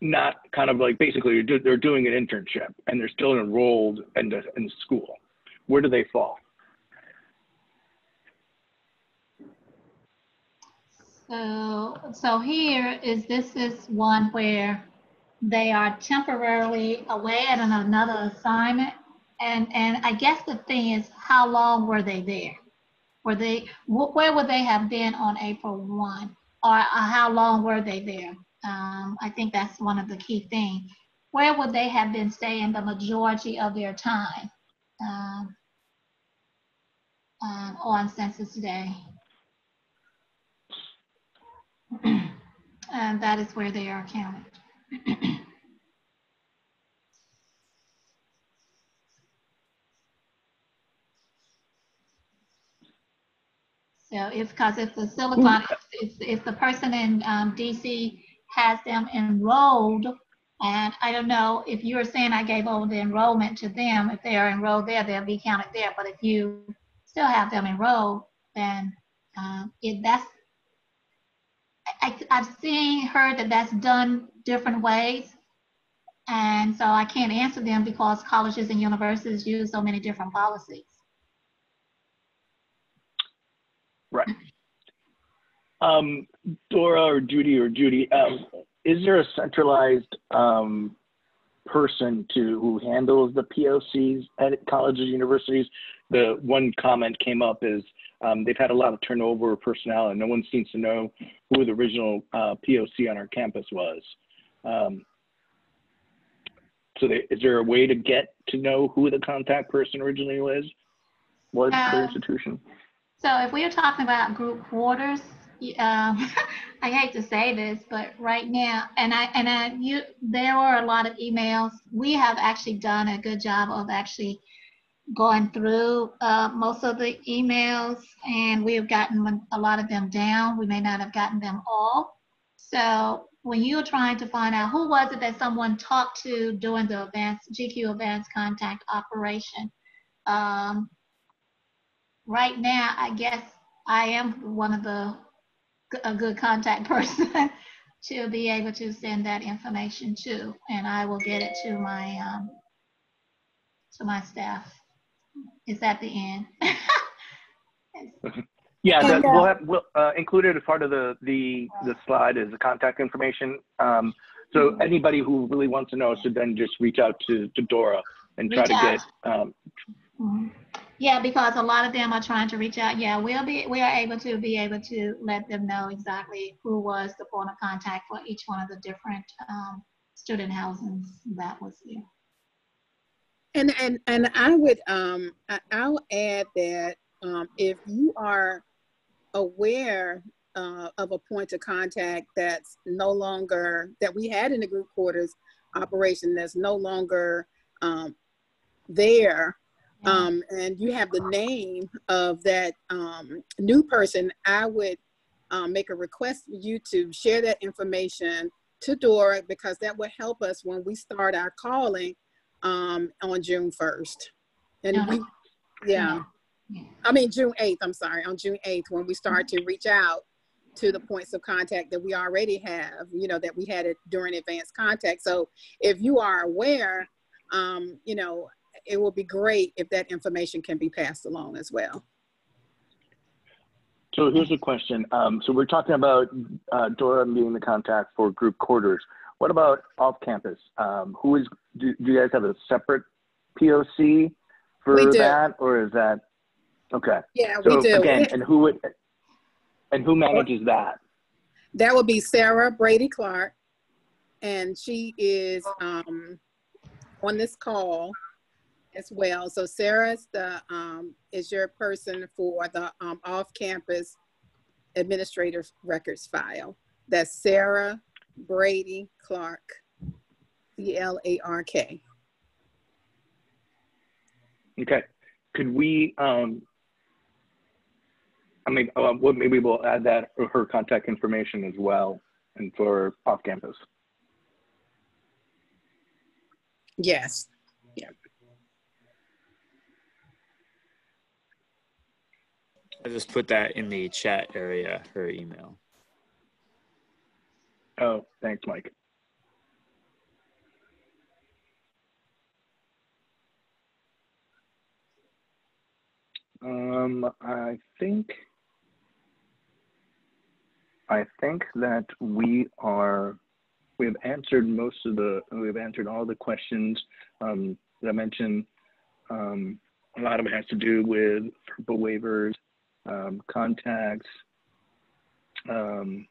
not kind of like basically they're doing an internship and they're still enrolled in the, in school. Where do they fall? So, so here is, this is one where they are temporarily away at an- another assignment. And, and I guess the thing is, how long were they there? Were they, wh- where would they have been on April 1? Or how long were they there? Um, I think that's one of the key things. Where would they have been staying the majority of their time um, um, on Census Day? and that is where they are counted. so if, because if the Silicon, if, if the person in um, DC has them enrolled, and I don't know if you're saying I gave over the enrollment to them, if they are enrolled there, they'll be counted there. But if you still have them enrolled, then um, it, that's I, I've seen, heard that that's done different ways. And so I can't answer them because colleges and universities use so many different policies. Right. Um, Dora or Judy or Judy, um, is there a centralized um, person to who handles the POCs at colleges and universities? The one comment came up is um, they've had a lot of turnover of personnel, and no one seems to know who the original uh, POC on our campus was. Um, so, they, is there a way to get to know who the contact person originally was? Was uh, the institution? So, if we are talking about group quarters, um, I hate to say this, but right now, and I and I, you, there were a lot of emails. We have actually done a good job of actually going through uh, most of the emails and we have gotten a lot of them down. We may not have gotten them all. So when you're trying to find out who was it that someone talked to during the advanced GQ advanced contact operation, um, right now, I guess I am one of the a good contact person to be able to send that information to, and I will get it to my um, to my staff is at the end. Yeah, that, uh, we'll have, we'll, uh, included as part of the, the, the slide is the contact information. Um, so anybody who really wants to know should then just reach out to, to Dora and try Reach to out. get, um, Mhm. Yeah, because a lot of them are trying to reach out. Yeah, we'll be, we are able to be able to let them know exactly who was the point of contact for each one of the different um, student housings that was there. And and and I would um I, I'll add that um if you are aware uh, of a point of contact that's no longer that we had in the group quarters operation that's no longer um, there um, and you have the name of that um, new person, I would um, make a request for you to share that information to Dora because that would help us when we start our calling um, on June 1st. And Yeah. we, yeah, Yeah. I mean, June 8th, I'm sorry, on June 8th, when we start to reach out to the points of contact that we already have, you know, that we had it during advanced contact. So if you are aware, um, you know, it will be great if that information can be passed along as well. so here's a question. Um, so we're talking about, uh, Dora being the contact for group quarters. What about off campus? Um, who is, do, do you guys have a separate POC for that? Or is that, okay. Yeah, So we do. again, and who would, and who manages that? That would be Sarah Brady Clark, and she is um, on this call as well. So Sarah's the um, is your person for the um, off-campus administrative records file. That's Sarah Brady Clark, C L A R K. Okay. Could we, um, I mean, uh, well, maybe we'll add that, her contact information as well, and for off campus. Yes. I just put that in the chat area, her email. Oh, thanks, Mike. Um, I think, I think that we are, we have answered most of the, we've answered all the questions, um, that I mentioned. Um, a lot of it has to do with FERPA waivers, um, contacts, um,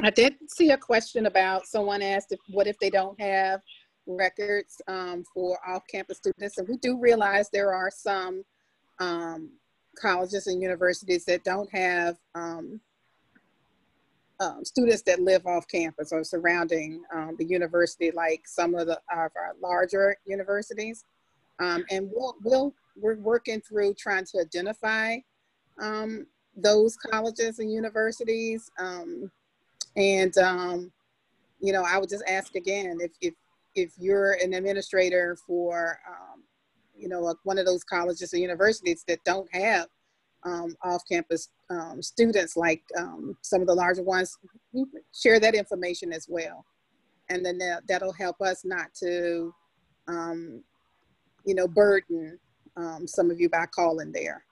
I did see a question about someone asked if what if they don't have records um, for off-campus students, and we do realize there are some um, colleges and universities that don't have um, um, students that live off campus or surrounding um, the university, like some of the of our larger universities. Um, and we'll, we'll we're working through trying to identify um, those colleges and universities. Um, and, um, you know, I would just ask again, if, if, if you're an administrator for, um, you know, one of those colleges or universities that don't have um, off-campus um, students like some of the larger ones, share that information as well. And then that, that'll help us not to, you know, burden um, some of you by calling there.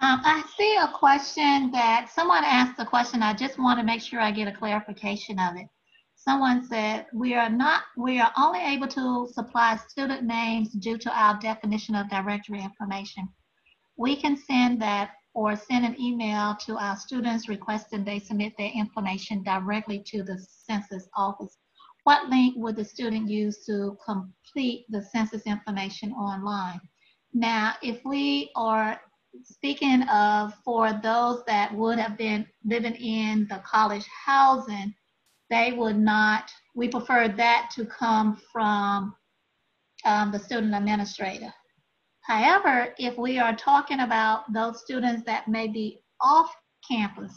Um, I see a question that someone asked a question. I just want to make sure I get a clarification of it. Someone said, we are not, we are only able to supply student names due to our definition of directory information. We can send that or send an email to our students requesting they submit their information directly to the census office. What link would the student use to complete the census information online? Now, if we are speaking of for those that would have been living in the college housing, they would not, we prefer that to come from um, the student administrator. However, if we are talking about those students that may be off campus,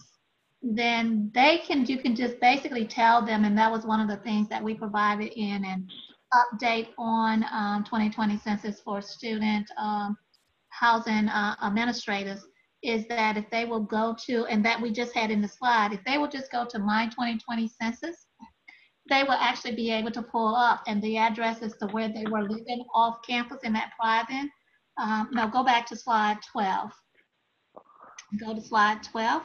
then they can, you can just basically tell them, and that was one of the things that we provided in an update on um, 2020 census for student um, housing uh, administrators is that if they will go to, and that we just had in the slide, if they will just go to My 2020 Census, they will actually be able to pull up and the addresses to where they were living off campus in that private. Um, go back to slide 12. Go to slide 12.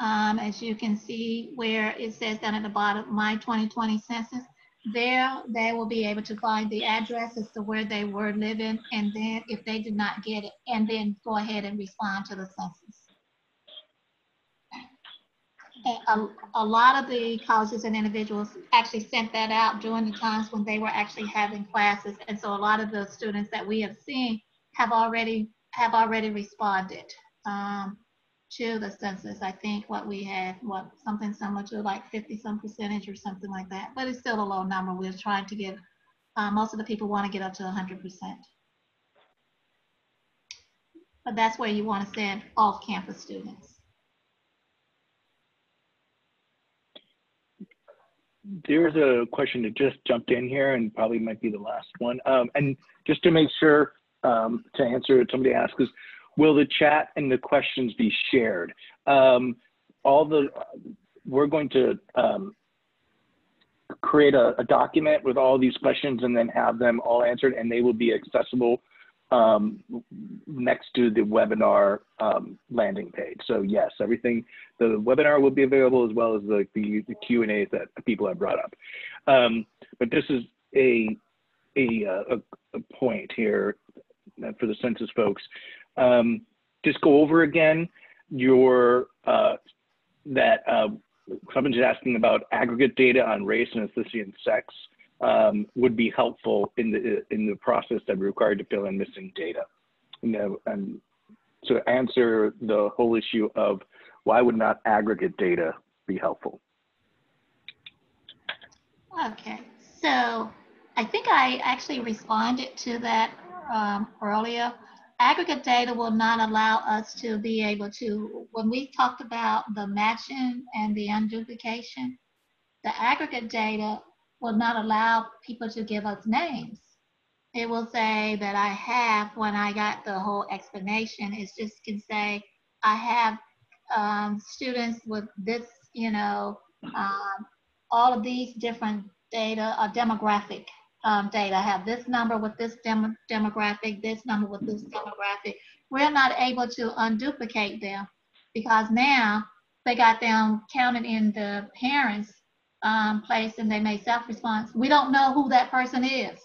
Um, as you can see where it says down at the bottom, my 2020 census, there they will be able to find the address as to where they were living and then if they did not get it, and then go ahead and respond to the census. A, a lot of the colleges and individuals actually sent that out during the times when they were actually having classes. And so a lot of the students that we have seen have already have already responded. Um, to the census. I think what we had, what something similar to like 50 some percentage or something like that, but it's still a low number. We're trying to get, uh, most of the people want to get up to 100%. But that's where you want to send off campus students. There's a question that just jumped in here and probably might be the last one. Um, and just to make sure um, to answer, somebody asked, is will the chat and the questions be shared? Um, all the, we're going to um, create a, a, document with all these questions and then have them all answered and they will be accessible um, next to the webinar um, landing page. So yes, everything, the webinar will be available as well as the, the, the Q&As that people have brought up. Um, but this is a, a, a, a point here for the census folks um, just go over again your uh, that uh, someone's asking about aggregate data on race and ethnicity and sex um, would be helpful in the in the process that required to fill in missing data. You know, and to answer the whole issue of why would not aggregate data be helpful? Okay, so I think I actually responded to that um, earlier aggregate data will not allow us to be able to, when we talked about the matching and the unduplication, the aggregate data will not allow people to give us names. It will say that I have, when I got the whole explanation, it just can say, I have um, students with this, you know, um, all of these different data are demographic um, data. Have this number with this dem demographic, this number with this demographic. We're not able to unduplicate them because now they got them counted in the parents' um, place and they made self-response. We don't know who that person is.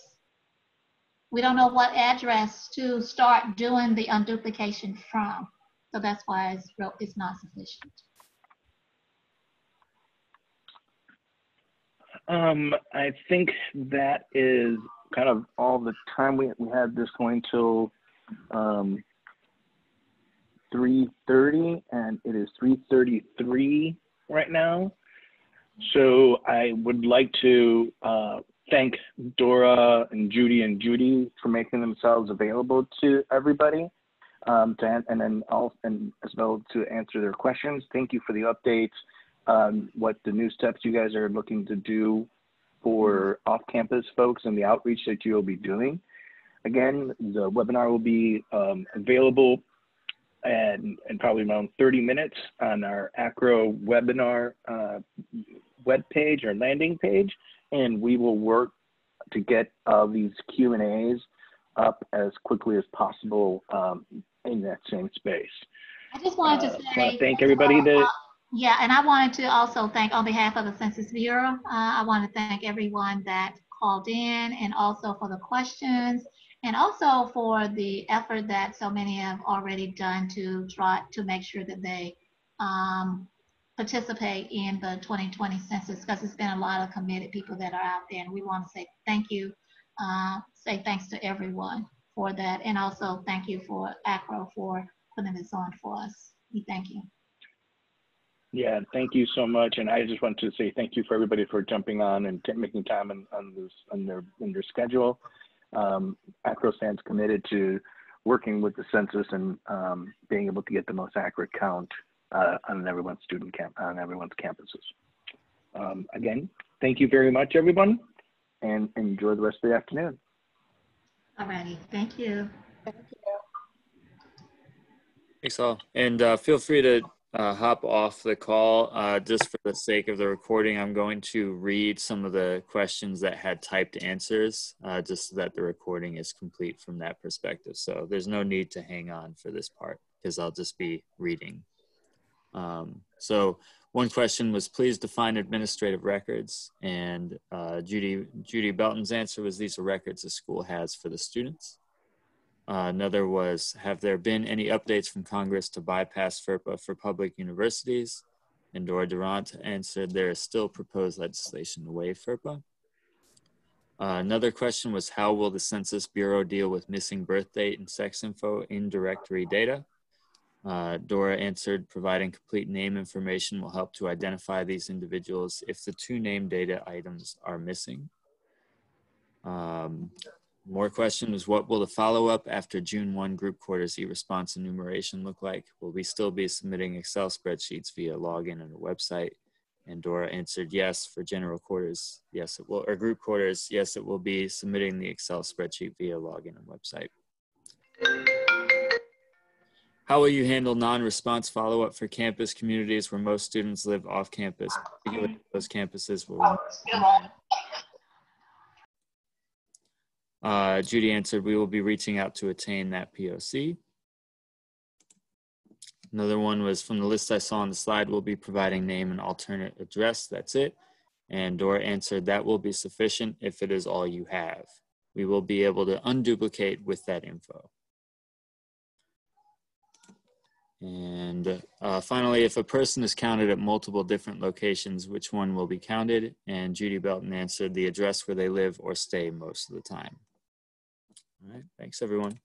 We don't know what address to start doing the unduplication from. So that's why it's, it's not sufficient. Um, I think that is kind of all the time we, we had this going till um, 3.30 and it is 3.33 right now. So I would like to uh, thank Dora and Judy and Judy for making themselves available to everybody. Um, to, and then all, and as well to answer their questions. Thank you for the updates um, what the new steps you guys are looking to do for off-campus folks and the outreach that you'll be doing. Again, the webinar will be um, available and, and probably around 30 minutes on our AACRAO webinar uh, web page or landing page, and we will work to get uh, these Q&As up as quickly as possible um, in that same space. I just wanted to uh, say, thank everybody that yeah, and I wanted to also thank on behalf of the Census Bureau, uh, I want to thank everyone that called in and also for the questions and also for the effort that so many have already done to try to make sure that they um, participate in the 2020 census because it's been a lot of committed people that are out there and we want to say thank you, uh, say thanks to everyone for that and also thank you for AACRAO for putting this on for us. We thank you. Yeah, thank you so much. And I just want to say thank you for everybody for jumping on and making time on, on, this, on their, in their schedule. Um, AACRAO stands committed to working with the census and um, being able to get the most accurate count uh, on everyone's student camp on everyone's campuses. Um, again, thank you very much, everyone, and enjoy the rest of the afternoon. All righty, thank you. Thank you. Thanks all, and uh, feel free to uh, hop off the call, uh, just for the sake of the recording, I'm going to read some of the questions that had typed answers, uh, just so that the recording is complete from that perspective. So there's no need to hang on for this part because I'll just be reading. Um, so one question was, please define administrative records. And uh, Judy, Judy Belton's answer was, these are records the school has for the students. Uh, another was, have there been any updates from Congress to bypass FERPA for public universities? And Dora Durant answered, there is still proposed legislation to waive FERPA. Uh, another question was, how will the Census Bureau deal with missing birth date and sex info in directory data? Uh, Dora answered, providing complete name information will help to identify these individuals if the two name data items are missing. Um, more questions, what will the follow-up after June 1 group quarters e-response enumeration look like? Will we still be submitting Excel spreadsheets via login and a website? And Dora answered yes for general quarters. Yes, it will, or group quarters. Yes, it will be submitting the Excel spreadsheet via login and website. How will you handle non-response follow-up for campus communities where most students live off campus, particularly those campuses will uh, Judy answered, we will be reaching out to attain that POC. Another one was from the list I saw on the slide, we'll be providing name and alternate address. That's it. And Dora answered, that will be sufficient if it is all you have. We will be able to unduplicate with that info. And uh, finally, if a person is counted at multiple different locations, which one will be counted? And Judy Belton answered the address where they live or stay most of the time. All right, thanks everyone.